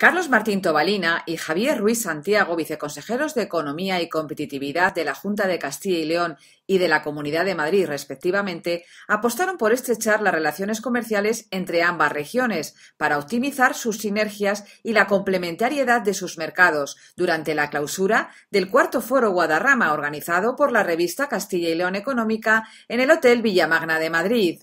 Carlos Martín Tobalina y Javier Ruiz Santiago, viceconsejeros de Economía y Competitividad de la Junta de Castilla y León y de la Comunidad de Madrid, respectivamente, apostaron por estrechar las relaciones comerciales entre ambas regiones para optimizar sus sinergias y la complementariedad de sus mercados durante la clausura del cuarto foro Guadarrama organizado por la revista Castilla y León Económica en el Hotel Villamagna de Madrid.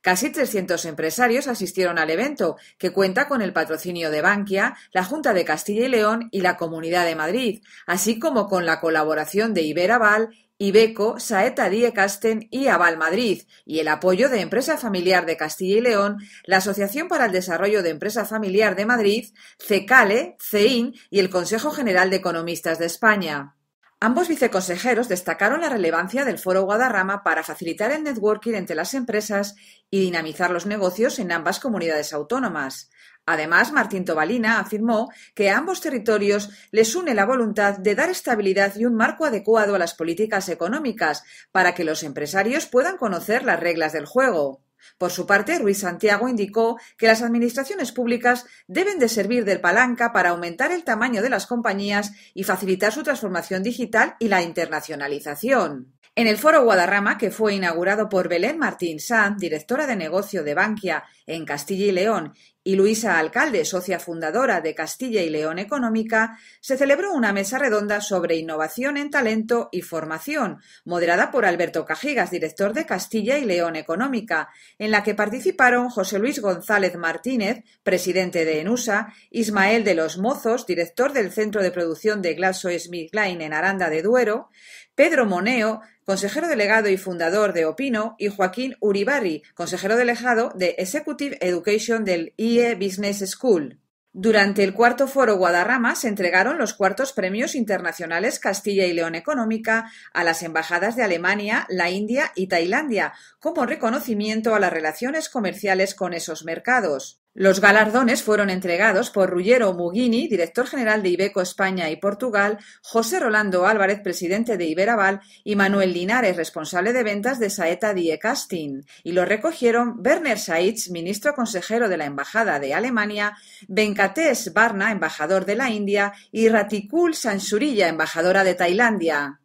Casi 300 empresarios asistieron al evento, que cuenta con el patrocinio de Bankia, la Junta de Castilla y León y la Comunidad de Madrid, así como con la colaboración de Iberaval, Ibeco, Saeta Diecasten y Aval Madrid, y el apoyo de Empresa Familiar de Castilla y León, la Asociación para el Desarrollo de Empresa Familiar de Madrid, CECALE, CEIN y el Consejo General de Economistas de España. Ambos viceconsejeros destacaron la relevancia del Foro Guadarrama para facilitar el networking entre las empresas y dinamizar los negocios en ambas comunidades autónomas. Además, Martín Tobalina afirmó que a ambos territorios les une la voluntad de dar estabilidad y un marco adecuado a las políticas económicas para que los empresarios puedan conocer las reglas del juego. Por su parte, Ruiz Santiago indicó que las administraciones públicas deben de servir de palanca para aumentar el tamaño de las compañías y facilitar su transformación digital y la internacionalización. En el Foro Guadarrama, que fue inaugurado por Belén Martín Sanz, directora de negocio de Bankia en Castilla y León, y Luisa Alcalde, socia fundadora de Castilla y León Económica, se celebró una mesa redonda sobre innovación en talento y formación, moderada por Alberto Cajigas, director de Castilla y León Económica, en la que participaron José Luis González Martínez, presidente de ENUSA, Ismael de los Mozos, director del Centro de Producción de GlaxoSmithKline en Aranda de Duero, Pedro Moneo, consejero delegado y fundador de Opino, y Joaquín Uribarri, consejero delegado de Executive Education del IE Business School. Durante el cuarto foro Guadarrama se entregaron los cuartos premios internacionales Castilla y León Económica a las embajadas de Alemania, la India y Tailandia, como reconocimiento a las relaciones comerciales con esos mercados. Los galardones fueron entregados por Ruggero Mughini, director general de Ibeco España y Portugal, José Rolando Álvarez, presidente de Iberaval, y Manuel Linares, responsable de ventas de Saeta Die Casting, y lo recogieron Werner Saitz, ministro consejero de la Embajada de Alemania, Venkatesh Barna, embajador de la India, y Ratikul Sansurilla, embajadora de Tailandia.